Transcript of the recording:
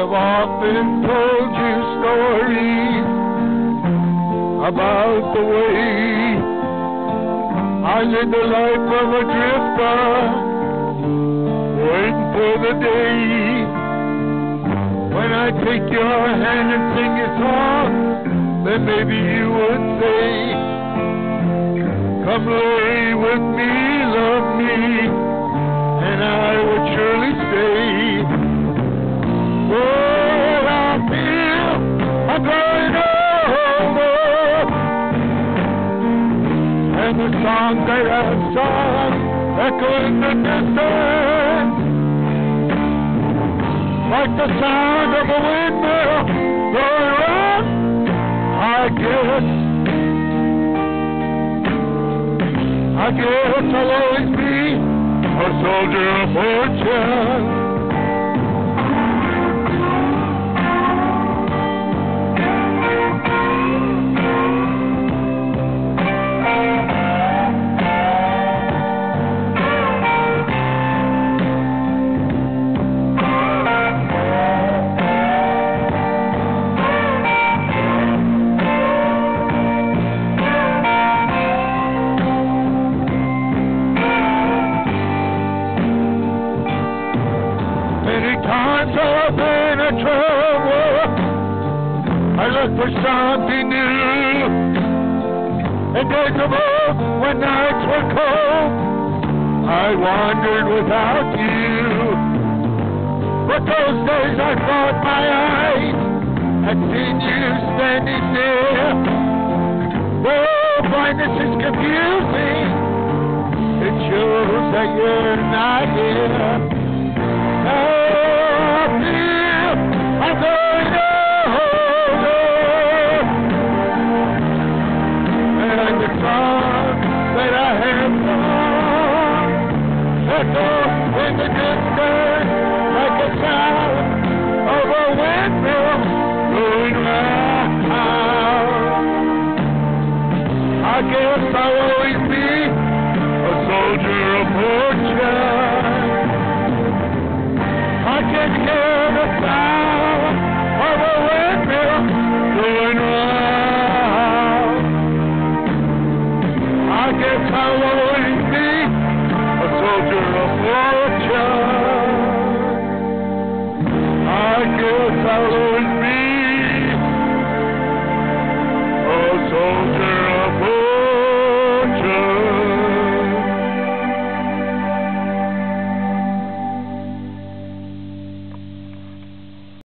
often told you stories about the way I lived the life of a drifter, waiting for the day when I take your hand and sing a song. Then maybe you would say, Come lay with me, the song that I sung echo in the distance, like the sound of a windmill going round. I guess, I guess I'll always be a soldier of fortune. For something new. In days of old, when nights were cold, I wandered without you. But those days I thought my eyes had seen you standing near. Oh, blindness is confusing. It shows guess I'll always be a soldier of fortune. I can't hear the sound of a windmill going round. I guess I'll always be a soldier of fortune.